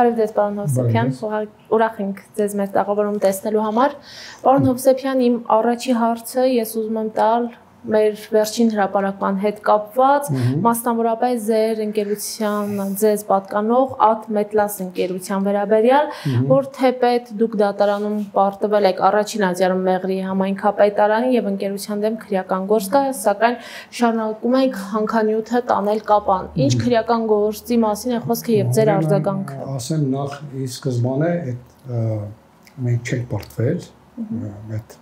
Բարև ձեզ, պարոն Հովսեփյան։ Ուրախ ենք ձեզ մեր տաղավարում տեսնելու համար։ Պարոն Հովսեփյան, իմ առաջի հարցը ես ուզում եմ տալ մեր վերջին հրապարակման հետ կապված, մասնավորապես ձեր ընկերության ձեզ պատկանող At Metlas ընկերության վերաբերյալ, որ թեպետ դուք դատարանում պարտվել եք առաջին Ազիարում Մեղրի համայնքապետարանի եւ ընկերության դեմ քրեական գործ կա, սակայն շարունակում եք հանքանյութը տանել կապան։ Ինչ քրեական գործի մասին է խոսքը եւ ձեր արձագանքը։ Ասեմ նախ ի սկզբանե այդ մենք չենք պարտվել այդ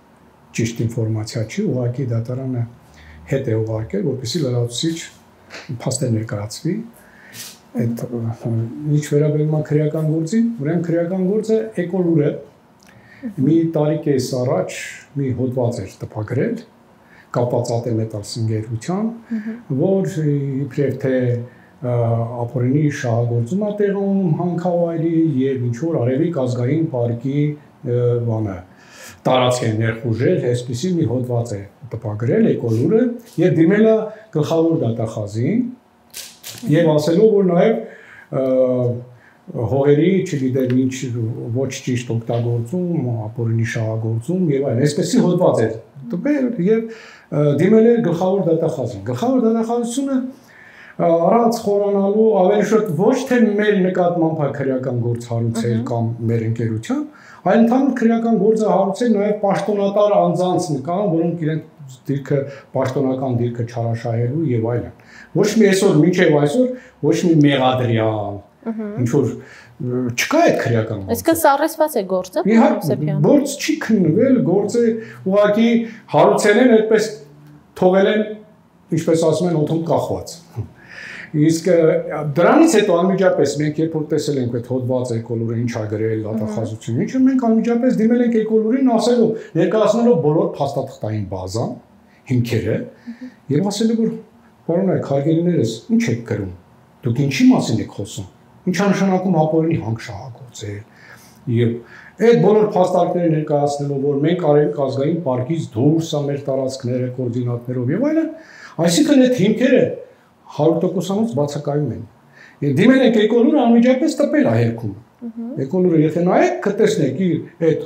ճիշտ ինֆորմացիա չի, ուղղակի դատարանը հետ է ուղարկել, որպեսզի լրացուցիչ փաստեր ներկայացվի։ Այդ ինչ վերաբերում է քրեական գործին, ուրեմն քրեական գործը էկոլուր է։ Մի տարի կես առաջ մի հոդված էր տպագրել կապված ատեմետալ սնգերության, որ իբրև թե ապօրինի շահագործում է տեղում հանքավայրի եւ ինչ որ արևիկ ազգային պարկի բանը տարածք են ներխուժել, այսպեսի մի հոդված է տպագրել Էկոլուրը եւ դիմել է գլխավոր դատախազին եւ ասելով որ նաեւ հողերի, չգիտեմ ինչ ոչ ճիշտ օգտագործում, ապօրինի շահագործում եւ այլն, այսպեսի հոդված էր տպել եւ դիմել է գլխավոր դատախազին։ Գլխավոր դատախազությունը առանց խորանալու ավելի շուտ ոչ թե մեր նկատմամբ հայկական գործ հարուցել կամ մեր ընկերության, այլ ընդհանուր քրեական գործը հարուցել նաև պաշտոնատար անձանց նկան, որոնք իրենք դիրքը պաշտոնական դիրքը չարաշահելու եւ այլն։ Ոչ մի այսօր, մինչեւ այսօր ոչ մի մեղադրյալ, ինչ որ չկա այդ քրեական գործը։ Այսինքն սարսված է գործը, Սեփյան։ Գործ չի քննվել, գործը ուղղակի հարուցել են այդպես թողել են, ինչպես ասում են, օթում կախված։ Իսկ դրանից հետո անմիջապես մենք երբ որ տեսել ենք այդ հոդվածը էկոլուրը ինչ ա գրել դատախազությունը, ինչը մենք անմիջապես դիմել ենք էկոլուրին ասելով, ներկայացնելով բոլոր փաստաթղթային բազան, հիմքերը եւ ասելով որ պարոնայք հարգելիներս, ինչ եք գրում։ Դուք ինչի մասին եք խոսում։ Ինչ անշանակում ապօրինի հանք շահագործել։ Եվ այդ բոլոր փաստարկները ներկայացնելով, որ մենք արենք ազգային պարկից դուրս է մեր տարածքները կոորդինատներով եւ այլն, այսինքն այդ հիմքերը 100%-անոց բացակայում են։ Եվ դիմել եք էկոլուրը անմիջապես տպել է երկում։ Էկոլուրը եթե նայեք, կտեսնեք իր այդ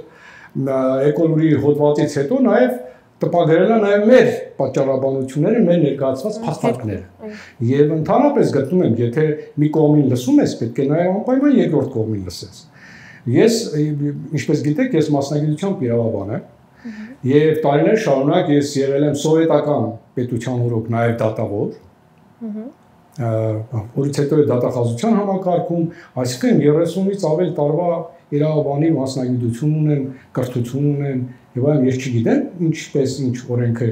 էկոլուրի հոդվածից հետո նաև տպագրել է նաև մեր պատճառաբանությունները, մեր ներկայացված փաստարկները։ Եվ ընդհանրապես գտնում եմ, եթե մի կողմին լսում ես, պետք է նաև անպայման երկրորդ կողմին լսես։ Ես, ինչպես գիտեք, ես մասնագիտությամբ իրավաբան եմ, եւ տարիներ շարունակ ես եղել եմ սովետական պետության օրոք նաև դատավոր, որից հետո է դատախազության համակարգում, այսինքն 30-ից ավել տարվա իրավաբանի մասնագիտություն ունեմ, կրթություն ունեմ եւ այլն, ես չգիտեմ ինչպես ինչ օրենքը,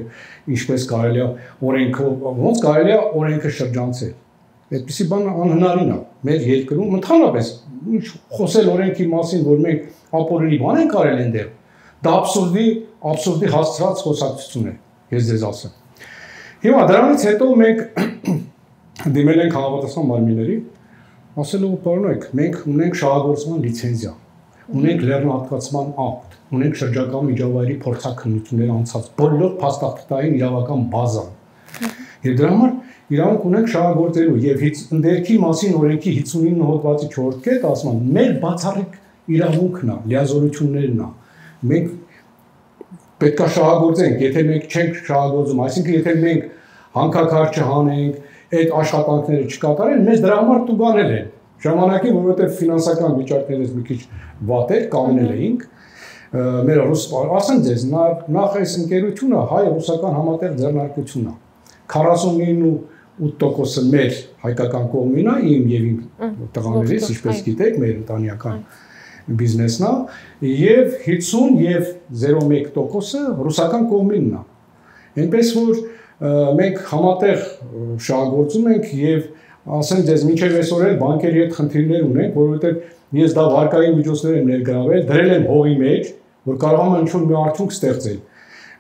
ինչպես կարելի է օրենքը, ոնց կարելի է օրենքը շրջանցել։ Այդպիսի բան անհնարին է մեր երկրում ընդհանրապես ինչ խոսել օրենքի մասին, որ մենք ապօրինի բան ենք արել այնտեղ։ Դա աբսուրդի, աբսուրդի հասցրած խոսակցություն է, ես ձեզ ասեմ։ Հիմա դրանից հետո մենք դիմել ենք համապատասխան մարմինների, ասելով պարոնայք, մենք ունենք շահագործման լիցենզիա, ունենք լեռնահատկացման ակտ, ունենք շրջակա միջավայրի փորձակնություններ անցած բոլոր փաստաթղթային իրավական բազան։ Եվ դրա համար իրանք ունենք շահագործելու եւ ընդերքի մասին օրենքի 59 հոդվածի 4 կետ ասում են մեր բացառիկ իրավունքն է, լիազորություններն է։ Մենք պետքա շահագործենք, եթե մենք չենք շահագործում, այսինքն եթե մենք հանքակար չհանենք, այդ աշխատանքները չկատարեն, մեզ դրա համար տուգանել են։ Ժամանակին, որովհետև ֆինանսական վիճակներից մի քիչ վատ էր, կանոնել էինք, մեր ռուս ասեմ ձեզ, նախ այս ընկերությունը հայ-ռուսական համատեղ ձեռնարկություն է։ 49.8%-ը մեր հայկական կողմին է, իմ եւ իմ տղաներից, ինչպես գիտեք, մեր ընտանեկան բիզնեսն է, եւ 50 եւ 0.1%-ը ռուսական կողմինն է։ Այնպես որ մենք համատեղ շահագործում ենք եւ ասեմ ձեզ մինչեւ այսօր էլ բանկերի հետ խնդիրներ ունենք, որովհետեւ ես դա վարկային միջոցներ եմ ներգրավել, դրել եմ հողի մեջ, որ կարողամ ինչ-որ մի արդյունք ստեղծել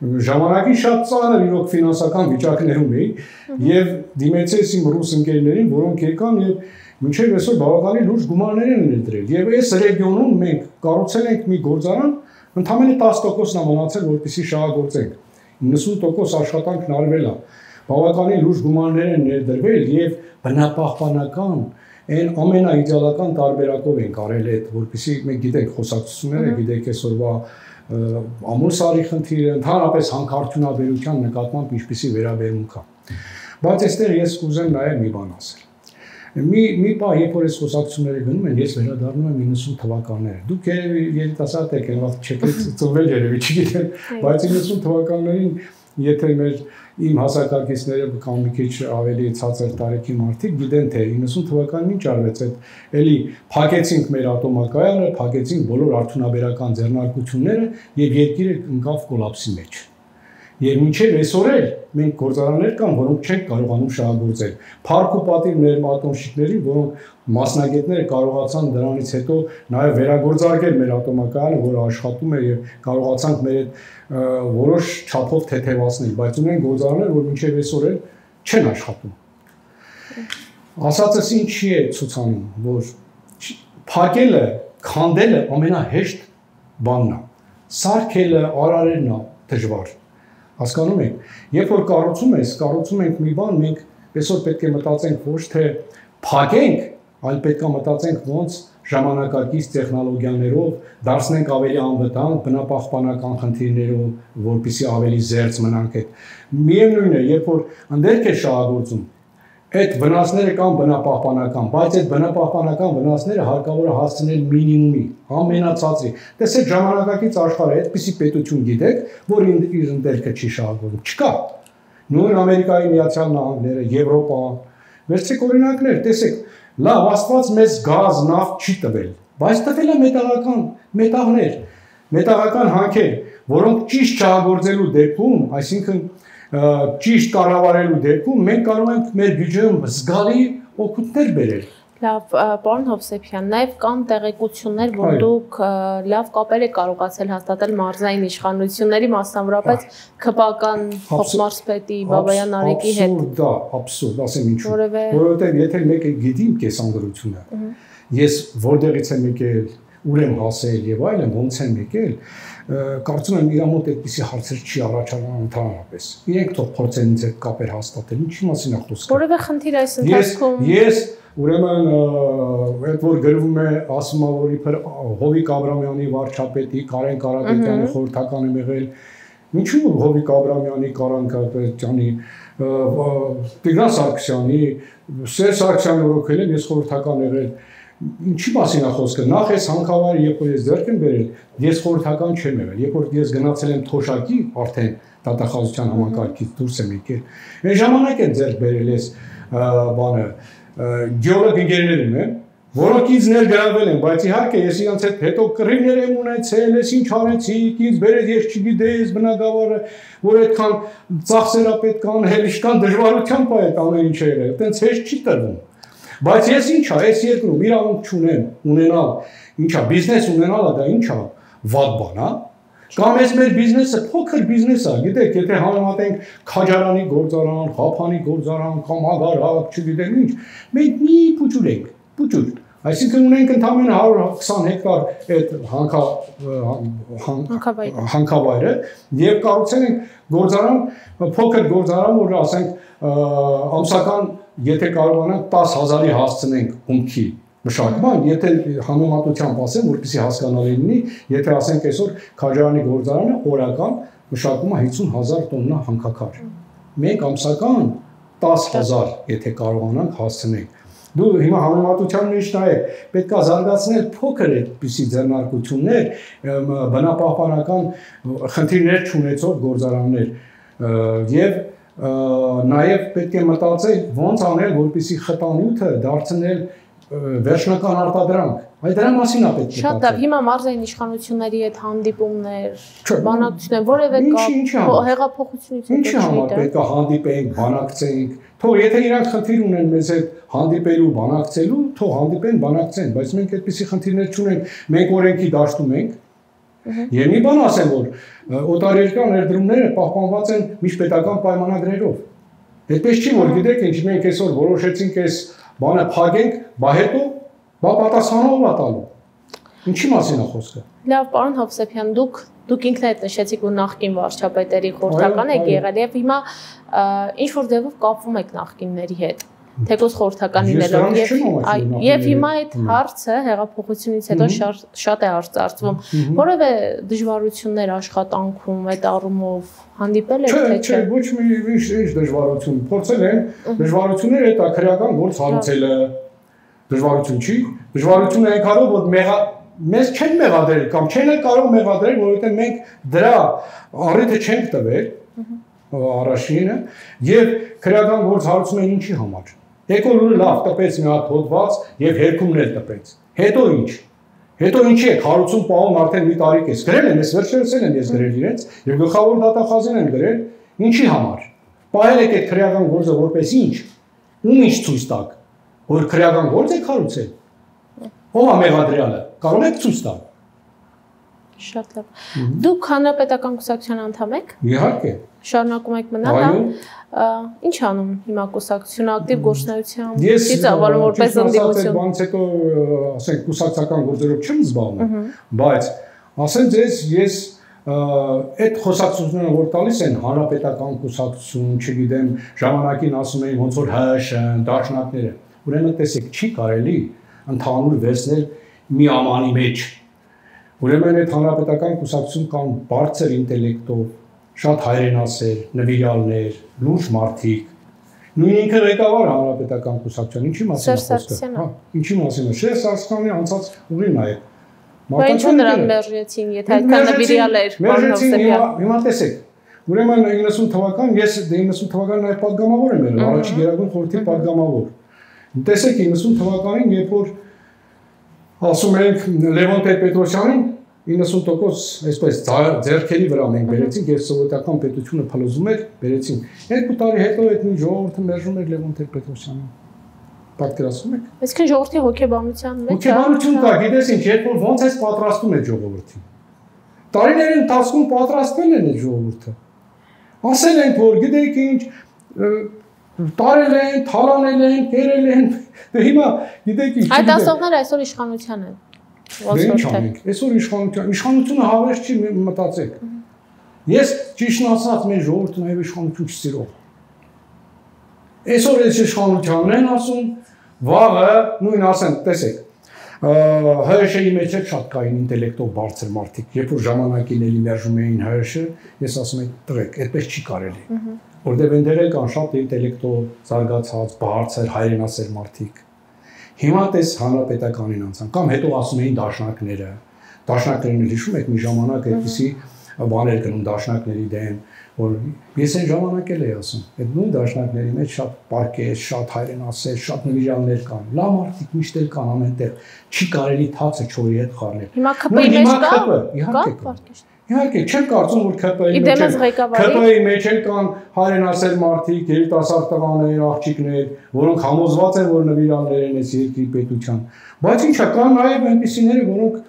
ժամանակին շատ ծանր իրոք ֆինանսական վիճակներում էի եւ դիմեցի իմ ռուս ընկերներին, որոնք եկան եւ մինչեւ այսօր բավականին լուրջ գումարներ են ներդրել։ Եվ այս ռեգիոնում մենք կառուցել ենք մի գործարան, ընդամենը 10%-ն է մնացել, որպեսզի շահագործենք։ 90% աշխատանքն արվել է։ Բավականին լուրջ գումարներ են ներդրվել եւ բնապահպանական այն ամենաիդեալական տարբերակով ենք արել այդ, որպեսզի մենք գիտենք խոսակցությունները, գիտենք այսօրվա ամուր սարի խնդիրը, ընդհանրապես հանքարդյունաբերության նկատմամբ ինչպիսի վերաբերմունք կա։ Բայց այստեղ ես կուզեմ նաև մի բան ասել Մի մի բա երբ որ այս խոսակցությունները գնում են, ես վերադառնում եմ 90 թվականները։ Դուք երևի երիտասարդ եք, ելավ չեք ծնվել երևի, չգիտեմ, բայց 90 թվականներին եթե մեր իմ հասակակիցները կամ մի քիչ ավելի ցածր տարեկի մարդիկ գիտեն թե 90 թվականին ինչ արվեց այդ էլի փակեցինք մեր ատոմակայանը, փակեցինք բոլոր արդյունաբերական ձեռնարկությունները եւ երկիրը ընկավ կոլապսի մեջ։ Եվ մինչև այսօր էլ մենք գործարաններ կան, որոնք չեն կարողանում շահագործել։ Փառք ու պատիվ մեր ատոմշիկներին, որոնք մասնագետները կարողացան դրանից հետո նաև վերագործարկել մեր ատոմակայանը, որը աշխատում է եւ կարողացանք մեր այդ որոշ չափով թեթևացնել, բայց ունեն գործարաններ, որ մինչև այսօր էլ չեն աշխատում։ Ասածս ինչի է ցուցանում, որ փակելը, քանդելը ամենահեշտ բանն է։ Սարքելը, արարելն է դժվար Հասկանում եք։ Երբ որ կառուցում ես, կառուցում ենք մի բան, մենք այսօր պետք է մտածենք ոչ թե փակենք, այլ պետք է մտածենք ոնց ժամանակակից տեխնոլոգիաներով դարձնենք ավելի անվտանգ բնապահպանական խնդիրներով, որpիսի ավելի զերծ մնանք այդ։ Միևնույն է, երբ որ ընդերք է շահագործում, այդ վնասները կան բնապահպանական, բայց այդ բնապահպանական վնասները հարկավոր է հասցնել մինիմումի, ամենացածի։ Տեսեք ժամանակակից աշխարհը այդպիսի պետություն գիտեք, որ իր ընդերքը չի շահագործում։ Չկա։ Նույն Ամերիկայի Միացյալ Նահանգները, Եվրոպան, վերցեք օրինակներ, տեսեք, լավ, Աստված մեզ գազ, նավթ չի տվել, բայց տվել է մետաղական մետաղներ, մետաղական հանքեր, որոնք ճիշտ չհագործելու դեպքում, այսինքն ճիշտ կառավարելու դեպքում մենք կարող ենք մեր բյուջեում զգալի օգուտներ բերել։ Լավ, պարոն Հովսեփյան, նաև կան տեղեկություններ, որ դուք լավ կապեր եք կարողացել հաստատել մարզային իշխանությունների, մասնավորապես քպական փոխմարզպետի Բաբայան Արեգի հետ։ Աբսուրդ, դա, աբսուրդ, ասեմ ինչու։ Որովհետև եթե մեկը գիտի իմ կեսանդրությունը, ես որտեղից եմ եկել, ուր եմ հասել եւ այլն, ոնց եմ եկել, կարծում եմ իր մոտ այդպիսի հարցեր չի առաջանում ընդհանրապես։ Իրենք թող փորձեն ինձ այդ կապեր հաստատել։ Ինչի մասին է խոսքը։ Որևէ խնդիր այս ընթացքում։ Ես ուրեմն այդ որ գրվում է ասում է որ իբր Հովիկ Աբրամյանի վարչապետի Կարեն Կարապետյանի խորհրդական եմ եղել։ Ինչու Հովիկ Աբրամյանի Կարեն Կարապետյանի Տիգրան Սարգսյանի Սերժ Սարգսյանը որոքել եմ ես խորհրդական եղել ինչի մասին է խոսքը նախ այս հանքավայրը երբ որ ես ձեռք եմ բերել ես խորհրդական չեմ եղել երբ որ ես գնացել եմ թոշակի արդեն դատախազության համակարգից դուրս եմ եկել այն ժամանակ եմ ձեռք բերել ես բանը գեոլոգ ընկերներ ունեմ որոնք ինձ ներգրավել են, բայց իհարկե ես իրանց հետ հետո կռիվներ եմ ունեցել, ես ինչ արեցիք, ինձ բերեց ես չգիտեի, ես բնակավարը, որ այդքան ծախսերա պետք անել, ինչքան դժվարությամբ է այդ ամեն ինչը եղել, այտենց հեշտ չի տրվում։ Բայց ես ինչա, այս երկրում իրավունք չունեմ ունենալ, ինչա, բիզնես ունենալը դա ինչա, վատ բան է։ Կամ այս մեր բիզնեսը փոքր բիզնես է, գիտեք, եթե համեմատենք քաջարանի գործարան, խափանի գործարան, կամ ագարակ, չգիտեմ ինչ, մենք մի փուճուր ենք, փուճուր։ Այսինքն ունենք ընդամենը 120 հեկտար այդ հանքա հանքավայրը եւ կառուցել ենք գործարան, փոքր գործարան, որ ասենք ամսական եթե կարողանանք 10000-ի հասցնենք հումքի մշակման, եթե համեմատությամբ ասեմ, որպեսզի հասկանալի լինի, եթե ասենք այսօր Քաջարանի գործարանը օրական մշակում է 50000 տոննա հանքաքար։ Մենք ամսական 10000 եթե կարողանանք հասցնենք դու հիմա համեմատության մեջ նայեք, պետքա զարգացնել փոքր այդպիսի ձեռնարկություններ, բնապահպանական խնդիրներ չունեցող գործարաններ եւ նաև պետք է մտածել ոնց անել, որպեսզի խտանյութը դարձնել վերջնական արտադրանք։ Այ դրա մասին է պետք է Շատ լավ, հիմա մարզային իշխանությունների հետ հանդիպումներ, բանակցություններ, որևէ կապ հեղափոխությունից հետո չի։ Ինչի համար պետք է հանդիպենք, բանակցենք։ Թող եթե իրանք խնդիր ունեն մեզ հետ հանդիպելու, բանակցելու, թող հանդիպեն, բանակցեն, բայց մենք այդպիսի խնդիրներ չունենք։ Մենք օրենքի դաշտում ենք, Եվ մի բան ասեմ, որ օտարերկրյա ներդրումները պահպանված են միջպետական պայմանագրերով։ Այդպես չի, որ գիտեք, ինչ մենք այսօր որոշեցինք այս բանը փակենք, բա հետո բա պատասխանով է տալու։ Ինչի մասին է խոսքը։ Լավ, պարոն Հովսեփյան, դուք դուք ինքներդ նշեցիք, որ նախկին վարչապետերի խորհրդական եք եղել եւ հիմա ինչ որ ձևով կապվում եք նախկինների հետ։ թեկոս խորհրդականիներով եւ եւ հիմա այդ հարցը հեղափոխությունից հետո շատ է արծարծվում որովե դժվարություններ աշխատանքում այդ առումով հանդիպել եք թե չէ ոչ մի ինչ դժվարություն փորձել են դժվարությունները դա քրեական գործ հարուցելը դժվարություն չի դժվարությունը այն կարող որ մեղա մեզ չեն մեղադրել կամ չեն կարող մեղադրել որովհետեւ մենք դրա առիթը չենք տվել առաջինը եւ քրեական գործ հարուցում են ինչի համար Էկոլորը լավ տպեց մի հատ հոդված եւ երկումն էլ տպեց։ Հետո ինչ։ Հետո ինչի է խարուցում պահում արդեն մի տարի կես։ Գրել են, ես վերջերս են ես գրել իրենց եւ գլխավոր դատախազին են գրել ինչի համար։ Պահել եք այդ քրեական գործը որպես ինչ։ Ում ինչ ցույց տակ։ Որ քրեական գործ եք խարուցել։ Ո՞վ է մեղադրյալը։ Կարող եք ցույց տալ։ Շատ լավ։ Դուք հանրապետական կուսակցության անդամ եք։ Իհարկե։ Շարունակում եք մնալ, հա։ Ինչ անում հիմա կուսակցությունը ակտիվ գործնայությամբ։ Ես ավալում որպես ընդդիմություն։ Բանից հետո, ասենք, կուսակցական գործերով չեմ զբաղվում, բայց ասեն ձեզ ես այդ խոսակցությունները որ տալիս են հանրապետական կուսակցություն, չգիտեմ, ժամանակին ասում էին ոնց որ ՀՇ-ն, դաշնակները։ Ուրեմն տեսեք, չի կարելի ընդհանուր վերցնել մի ամանի մեջ Ուրեմն այդ հանրապետական կուսակցություն կան բարձր ինտելեկտով, շատ հայրենասեր, նվիրալներ, լուրջ մարդիկ, Նույն ինքը ղեկավար հանրապետական կուսակցության, ինչի մասին է խոսքը։ Հա, ինչի մասին է։ Շեր Սարգսյանի անցած ուղին այ։ Մարտական նրան մերժեցին, եթե այդքան նվիրյալ էր Պարնովսեփյան։ Հիմա տեսեք։ Ուրեմն 90 թվական, ես 90 թվականն այդ падգամավոր եմ ելել, առաջի Գերագույն խորհրդի падգամավոր։ Տեսեք 90 թվականին, երբ որ ասում ենք Լևոն Պետրոսյանին 90% այսպես ձերքերի վրա մենք բերեցինք եւ սովետական պետությունը փլուզում էր, բերեցին։ Երկու տարի հետո այդ նույն ժողովուրդը մերժում էր Լևոն Տեր-Պետրոսյանին։ Պատկերացնում եք։ Այսինքն ժողովրդի հոգեբանության մեջ Հոգեբանություն կա, գիտես ինչ, երբ որ ոնց էս պատրաստում է ժողովրդին։ Տարիների ընթացքում պատրաստվել են այդ ժողովուրդը։ Ասել են, որ գիտեք ինչ, տարել են, թալանել են, կերել են։ Դե հիմա գիտեք ինչ։ Այդ ասողները այսօր իշխանության են։ Դե ինչ անենք։ Այսօր իշխանություն, իշխանությունը հավես չի մտածեք։ Ես ճիշտն ասած մեր ժողովուրդը նաև իշխանություն չսիրող։ Այսօր այս իշխանությանն են ասում, վաղը նույն ասեն, տեսեք, ՀՀՇ-ի մեջ էլ շատ կային ինտելեկտով բարձր մարդիկ, երբ որ ժամանակին էլի մերժում էին ՀՀՇ, ես ասում եմ, տղեկ, այդպես չի կարելի։ Որտեւ այնտեղ էլ կան շատ ինտելեկտով զարգացած, բարձր հայրենասեր մարդիկ Հիմա տես հանրապետականին անցան կամ հետո ասում էին դաշնակները։ Դաշնակներն հիշում եք մի ժամանակ այդպիսի բաներ կնում դաշնակների դեմ, որ ես այն ժամանակ էլ էի ասում, այդ նույն դաշնակների մեջ շատ պարկես, շատ հայրենասեր, շատ նվիրալներ կան։ Լավ մարդիկ միշտ էլ կան ամենտեղ։ Չի կարելի թացը չորի հետ խառնել։ Հիմա ԿՊ-ի մեջ կա։ Իհարկե կա։ Իհարկե, չեմ կարծում, որ ԿՊ-ի մեջ ԿՊ-ի մեջ են կան հայրենասեր մարդիկ, երիտասարդ տղաներ, աղջիկներ, որոնք համոզված են, որ նվիրալներ են այս երկրի պետության։ Բայց ինչա, կան նաև այնպիսիները, որոնք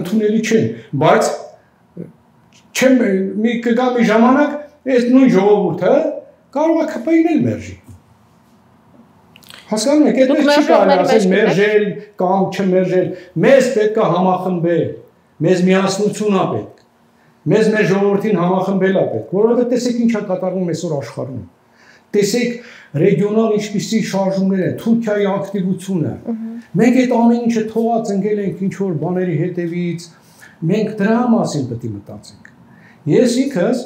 ընդունելի չեն, բայց չեմ մի կգա մի ժամանակ այս նույն ժողովուրդը կարող է ԿՊ-ին էլ մերժի։ Հասկանում եք, այդպես չի կարելի ասել մերժել կամ չմերժել։ Մեզ պետք է համախմբել Մեզ միասնություն է պետք։ Մեզ մեր ժողովրդին համախմբել է պետք, որովհետեւ տեսեք ինչա կատարվում այսօր աշխարհում։ Տեսեք ռեգիոնալ ինչպիսի շարժումներ են, Թուրքիայի ակտիվությունը։ Մենք այդ ամեն ինչը թողած ընկել ենք ինչ որ բաների հետևից։ Մենք դրա մասին պետք է մտածենք։ Ես ինքս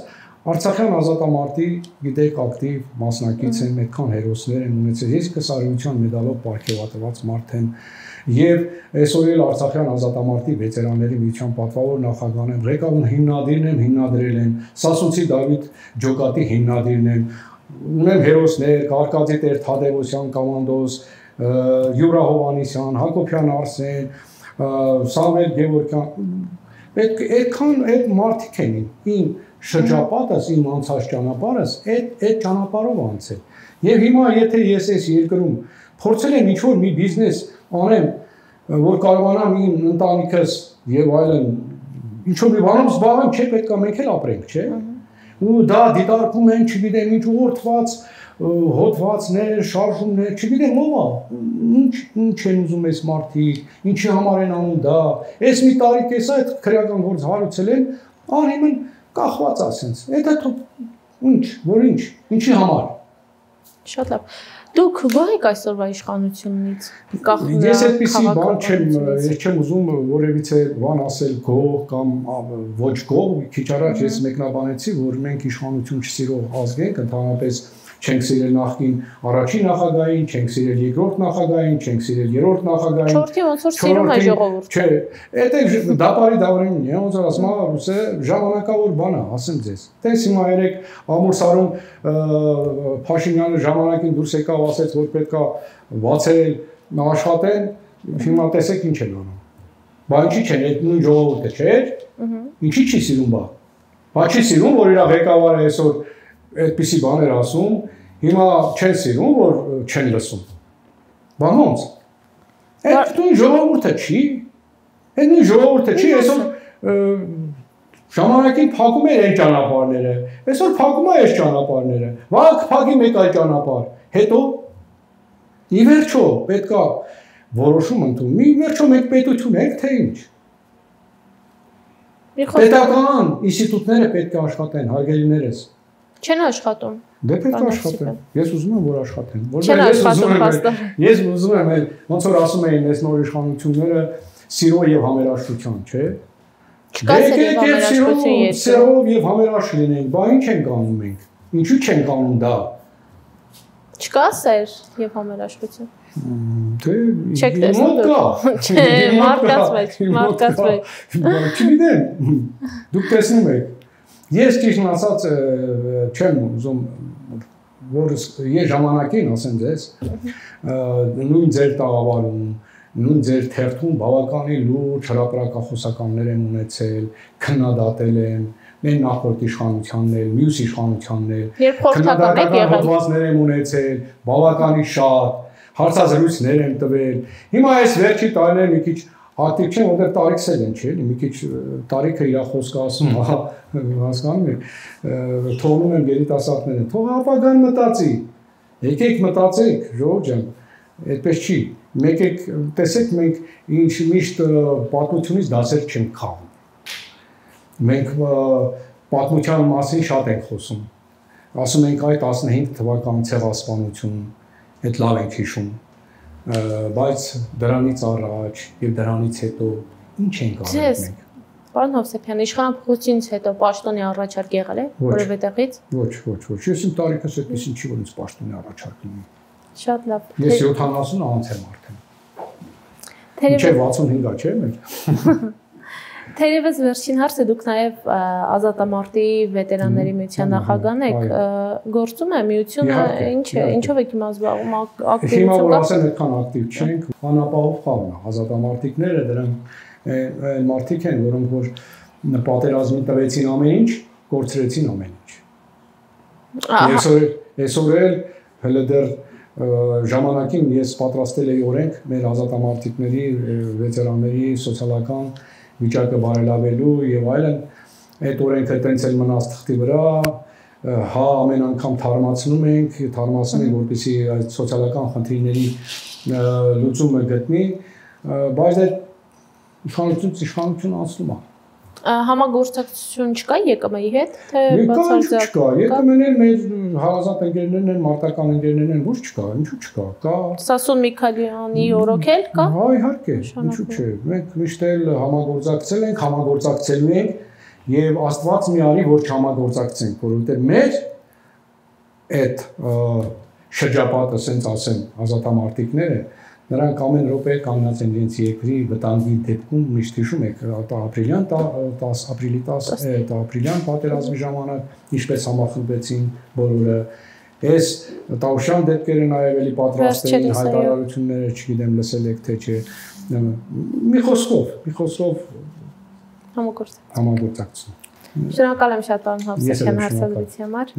Արցախյան ազատամարտի գիտեք ակտիվ մասնակից եմ, այդքան հերոսներ են ունեցել։ Ես ինքս արիության մեդալով ապարգևատրված մարդ եմ եւ այսօր էլ Արցախյան ազատամարտի վետերանների միության պատվավոր նախագահն եմ, ղեկավար հիմնադիրն եմ, հիմնադրել եմ, Սասունցի Դավիթ Ջոկատի հիմնադիրն եմ, ունեմ հերոսներ, Կարկադի Տեր Թադևոսյան կոմանդոս, Յուրա Հովանիսյան, Հակոբյան Արսեն, Սամվել Գևորգյան, պետք այդքան այդ մարդիկ են իմ շրջապատս, իմ անցած ճանապարհս այդ այդ ճանապարհով անցել։ Եվ հիմա եթե ես այս երկրում փորձել եմ ինչ-որ մի բիզնես անեմ, որ կարողանամ իմ ընտանիքս եւ այլն ինչ որ մի բանով զբաղեմ, չէ, պետքա մենք էլ ապրենք, չէ։ Ու դա դիտարկում են, չգիտեմ, ինչ ուղղորդված հոդվածներ, շարժումներ, չգիտեմ ով է։ Ինչ ինչ են ուզում այս մարդիկ, ինչի համար են անում դա։ Այս մի տարի կես այդ քրեական գործ հարուցել են, անիմն կախված ասենց։ Դա ինչ, որ ինչ, ինչի համար։ Շատ լավ։ Դուք գոհ եք այսօրվա իշխանությունից։ Կախնա Ես այդպեսի բան չեմ, ես չեմ ուզում որևիցե բան ասել գոհ կամ ոչ գոհ, քիչ առաջ ես մեկնաբանեցի, որ մենք իշխանություն չսիրող ազգ ենք, ընդհանրապես չենք սիրել նախկին առաջին նախագահային, չենք սիրել երկրորդ նախագահային, չենք սիրել երրորդ նախագահային։ Չորթի ոնց որ սիրում է ժողովուրդը։ Չէ, դա դապարի դավրին է, ոնց որ ասում եմ, ռուսը ժամանակավոր բան է, ասեմ ձեզ։ Տես հիմա երեք ամուրսարում Փաշինյանը ժամանակին դուրս եկավ, ասեց, որ պետքա բացել աշխատեն, հիմա տեսեք ինչ են անում։ Բա ինչի՞ չեն, այդ նույն ժողովուրդը չէ՞։ Ինչի՞ չի սիրում բա։ Բա չի սիրում, որ իր ղեկավարը այսօր այդպիսի բաներ ասում, հիմա չեն սիրում, որ չեն լսում։ Բան ոնց։ Այդ դու ժողովուրդը չի։ Այդ նույն ժողովուրդը չի, այսօր ժամանակին փակում էր այն ճանապարհները։ Այսօր փակում է այս ճանապարհները։ Վաղ փակի մեկ այլ ճանապարհ։ Հետո ի վերջո պետքա որոշում ընդունի, ի վերջո մենք պետություն ենք թե ինչ։ Պետական ինստիտուտները պետք է աշխատեն, հարգելիներս։ Չեն աշխատում։ Դե պետք է աշխատեն։ Ես ուզում եմ որ աշխատեն։ Որովհետեւ ես ուզում եմ ես ուզում եմ այլ ոնց որ ասում էին այս նոր իշխանությունները սիրո եւ համերաշխության, չէ՞։ Չկա համերաշխություն սիրով եւ համերաշխ լինենք, բա ինչ են կանում մենք։ Ինչու չեն կանում դա։ Չկա սեր եւ համերաշխություն։ Դե չեք տեսնում դուք։ Չէ, մարկած մեջ, մարկած մեջ։ Չգիտեմ։ Դուք տեսնում եք Ես ճիշտ ասած չեմ ուզում որ ես ժամանակին ասեմ ձեզ նույն ձեր տաղավարում նույն ձեր թերթում բավականին լուրջ հրապարակախոսականներ են ունեցել, քննադատել են մեր նախորդ իշխանությանն էլ, մյուս իշխանությանն էլ, եղել, հոդվածներ են ունեցել, բավականին շատ, հարցազրույցներ են տվել։ Հիմա այս վերջի տարիներ մի քիչ Հատիկ չէ, որտեղ տարիքսել են, չէ՞, մի քիչ տարիքը իր խոսքը ասում, հա, հասկանում եք, թողնում եմ երիտասարդները, թող ապագան մտածի։ Եկեք մտածեք, ժողով ջան, այդպես չի։ Մեկեք տեսեք մենք ինչ միշտ պատմությունից դասեր չենք քաղում։ Մենք պատմության մասին շատ ենք խոսում։ Ասում ենք այ 15 թվականի ցեղասպանություն, այդ լավ ենք հիշում բայց դրանից առաջ եւ դրանից հետո ինչ ենք արել մենք Պարոն Հովսեփյան, իշխանապահությունից հետո պաշտոնի առաջարկ եղել է որևէ տեղից։ Ոչ, ոչ, ոչ։ Ես իմ տարիքս այդպես ինչի որ ինձ պաշտոնի առաջարկ լինի։ Շատ լավ։ Ես 70 անց եմ արդեն։ Թերևս 65-ա չէ՞ մեր։ Թերևս վերջին հարցը դուք նաև ազատամարտի վետերանների միության նախագահն եք, գործում է միությունը, ինչ է, ինչով եք հիմա զբաղվում ակտիվություն։ Հիմա որ ասեմ այդքան ակտիվ չենք, անապահով խաղն է, ազատամարտիկները դրանք այն մարտիկ են, որոնք որ պատերազմին տվեցին ամեն ինչ, կորցրեցին ամեն ինչ։ Այսօր այսօր էլ հələ դեռ ժամանակին ես պատրաստել էի օրենք մեր ազատամարտիկների, վետերանների սոցիալական վիճակը բարելավելու եւ այլն այդ օրենքը տենց էլ մնաց թղթի վրա հա ամեն անգամ թարմացնում ենք թարմացնում ենք որպեսզի այդ սոցիալական խնդիրների լուծումը գտնի բայց այդ իշխանություն իշխանություն անցնում է համագործակցություն չկա ԵԿՄ-ի հետ, թե բացարձակ չկա։ ԵԿՄ-ն էլ մեր հարազատ ընկերներն են, մարտական ընկերներն են, ոչ չկա, ինչու չկա։ Կա Սասուն Միքալյանի օրոքել կա։ Հա, իհարկե, ինչու՞ չէ։ Մենք միշտ էլ համագործակցել ենք, համագործակցելու ենք եւ Աստված մի արի, որ չհամագործակցենք, որովհետեւ մեր այդ շրջապատը, ասենց ասեմ, ազատամարտիկները Նրանք ամեն րոպե կանգնած են իրենց երկրի վտանգի դեպքում, միշտ հիշում եք, ապրիլյան 10 ապրիլի 10 այդ ապրիլյան պատերազմի ժամանակ ինչպես համախմբեցին բոլորը Այս Տաուշյան դեպքերը նաև էլի պատրաստ էին հայտարարությունները, չգիտեմ լսել եք թե չէ։ Մի խոսքով, մի խոսքով համագործակցություն։ Համագործակցություն։ Շնորհակալ եմ շատ պարոն Հովսեփյան հարցազրույցի համար։